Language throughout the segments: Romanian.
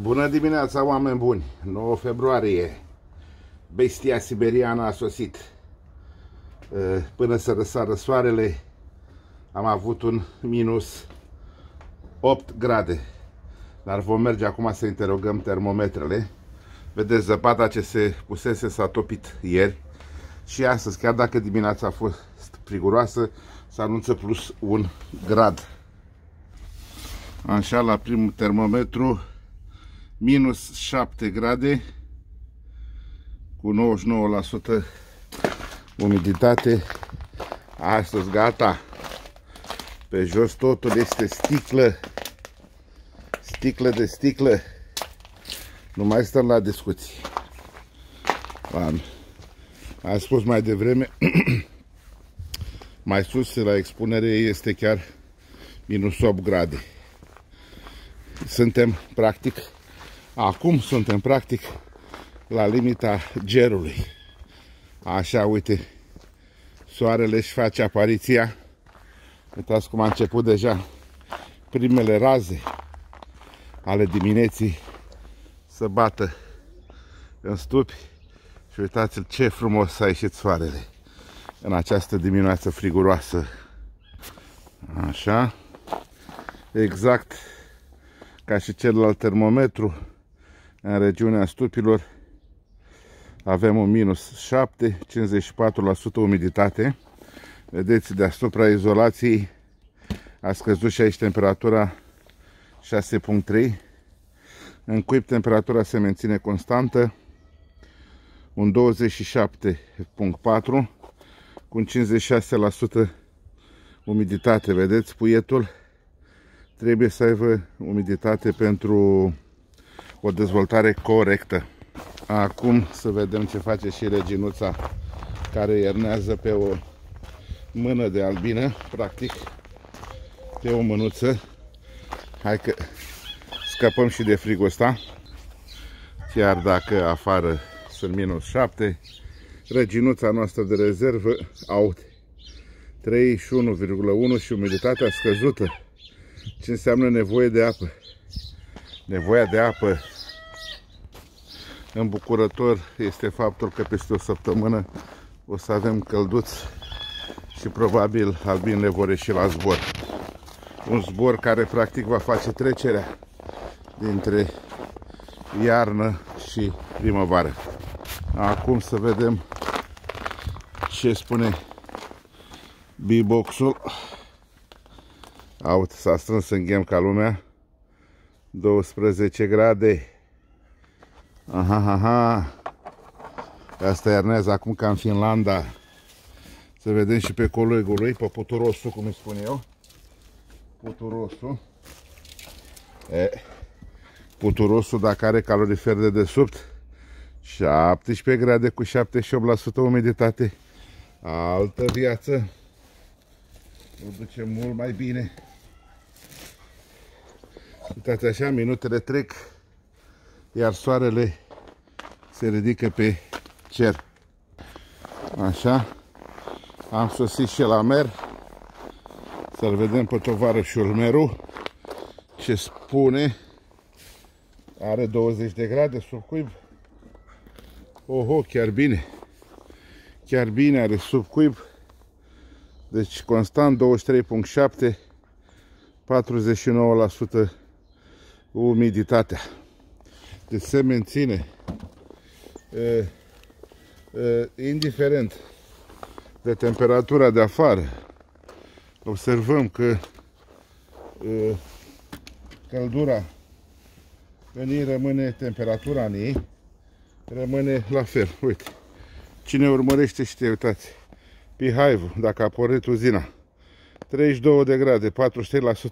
Bună dimineața, oameni buni! 9 februarie. Bestia siberiană a sosit. Până să răsară soarele, am avut un minus 8 grade. Dar vom merge acum să interogăm termometrele. Vedeți, zăpada ce se pusese s-a topit ieri și astăzi, chiar dacă dimineața a fost friguroasă, se anunță plus un grad. Așa, la primul termometru, minus 7 grade, cu 99% umiditate. Astăzi gata. Pe jos totul este sticlă. Sticlă de sticlă. Nu mai stăm la discuții. Am, am spus mai devreme, mai sus la expunere este chiar minus 8 grade. Suntem practic, acum suntem practic la limita gerului. Așa, uite, soarele își face apariția. Uitați cum a început deja primele raze ale dimineții să bată în stupi și uitați-l ce frumos a ieșit soarele în această dimineață friguroasă. Așa. Exact ca și celălalt termometru în regiunea stupilor avem un minus 7, 54% umiditate. Vedeți, deasupra izolației a scăzut și aici temperatura 6.3. În cuib temperatura se menține constantă, un 27.4 cu un 56% umiditate. Vedeți, puietul trebuie să aibă umiditate pentru o dezvoltare corectă. Acum să vedem ce face și reginuța care iernează pe o mână de albină, practic, pe o mânuță. Hai că scăpăm și de frigul ăsta. Chiar dacă afară sunt minus 7, reginuța noastră de rezervă au 31,1 și umiditatea scăzută. Ce înseamnă nevoie de apă? Nevoia de apă îmbucurător este faptul că peste o săptămână o să avem călduți și probabil albinele vor ieși la zbor. Un zbor care practic va face trecerea dintre iarnă și primăvară. Acum să vedem ce spune B-boxul. Aut, s-a strâns în ghem ca lumea. 12 grade. Aha, aha. Asta iarnează acum ca în Finlanda. Să vedem și pe colegul lui, pe puturosul, cum îi spun eu. Puturosul. E, puturosul, dacă are calorifer de desubt, 17 grade cu 78% umiditate. Altă viață. O duce mult mai bine. Uitați așa, minutele trec iar soarele se ridică pe cer. Așa. Am sosit și la mer. Să-l vedem pe tovarășul Meru. Ce spune. Are 20 de grade sub cuib. Oho, chiar bine. Chiar bine are sub cuib. Deci constant 23.7 49% umiditatea de se menține e, e, indiferent de temperatura de afară observăm că e, căldura în ei rămâne temperatura în ei rămâne la fel uite cine urmărește știe uitați Pihaivu, dacă a pornit uzina 32 de grade, 43%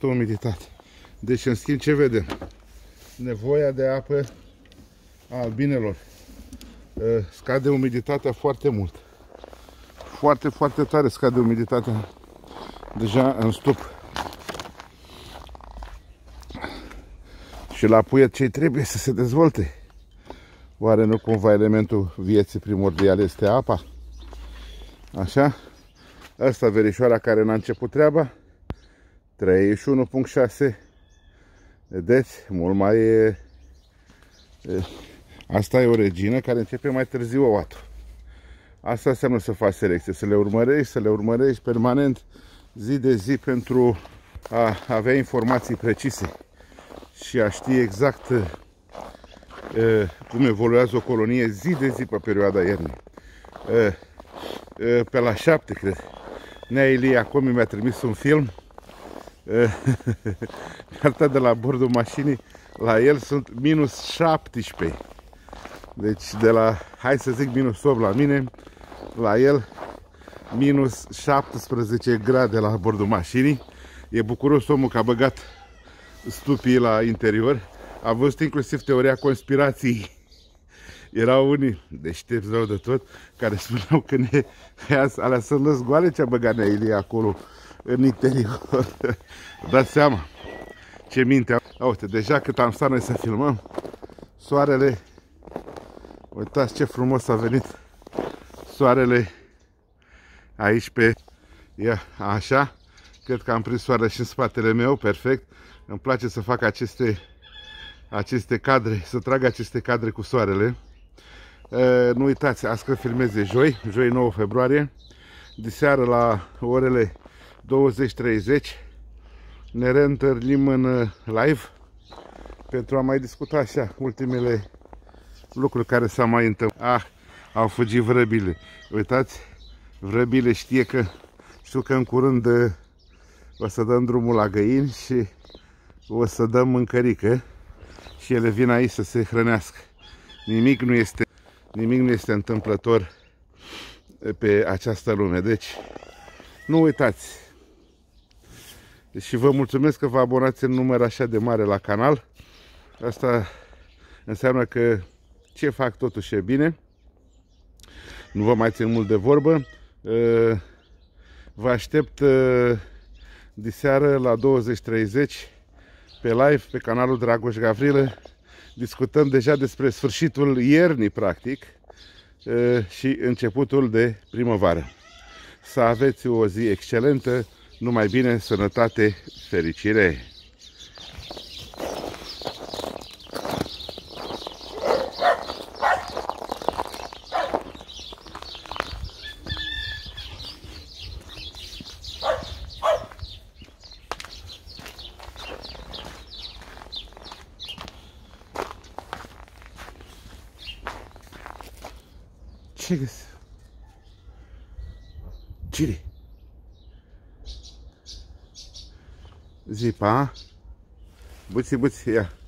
umiditate deci în schimb ce vedem? Nevoia de apă a albinelor. Scade umiditatea foarte mult. Foarte, foarte tare scade umiditatea deja în stup. Și la puiet ce trebuie să se dezvolte? Oare nu cumva elementul vieții primordial este apa? Așa? Asta verișoara care n-a început treaba. 31.6 Vedeți? Mult mai Asta e o regină care începe mai târziu oatul. Asta înseamnă să faci selecție, să le urmărești, să le urmărești permanent, zi de zi, pentru a avea informații precise și a ști exact uh, cum evoluează o colonie zi de zi pe perioada iernii. Uh, uh, pe la șapte, cred, Nea Ilie Comi mi-a trimis un film Cartea de la bordul mașinii La el sunt minus 17 Deci de la, hai să zic minus 8 la mine La el minus 17 grade la bordul mașinii. E bucuros omul că a băgat stupii la interior. A văzut inclusiv teoria conspirației. Erau unii deștepți rău de tot care spuneau că ne, alea sunt lăsgoale ce a băgat Ilie acolo în interior. Dați seama ce minte au. Uite, deja cât am stat noi să filmăm, soarele, uitați ce frumos a venit soarele aici pe, ia, așa, cred că am prins soarele și în spatele meu, perfect. Îmi place să fac aceste, aceste cadre, să trag aceste cadre cu soarele. Nu uitați, azi că filmez de joi, joi 9 februarie, de seară la orele 20-30 ne reîntâlnim în uh, live pentru a mai discuta așa ultimele lucruri care s-au mai întâmplat. Ah, au fugit vrăbile. Uitați, vrăbile știe că știu că în curând uh, o să dăm drumul la găini și o să dăm mâncărică și ele vin aici să se hrănească. Nimic nu este, nimic nu este întâmplător pe această lume. Deci, nu uitați, și vă mulțumesc că vă abonați în număr așa de mare la canal. Asta înseamnă că ce fac totuși e bine. Nu vă mai țin mult de vorbă. Uh, vă aștept uh, de seară la 20.30 pe live pe canalul Dragoș Gavrilă. Discutăm deja despre sfârșitul iernii, practic, uh, și începutul de primăvară. Să aveți o zi excelentă, numai bine, sănătate, fericire! Ce găsi? Cine? zipar. Butsi, butsi, ó.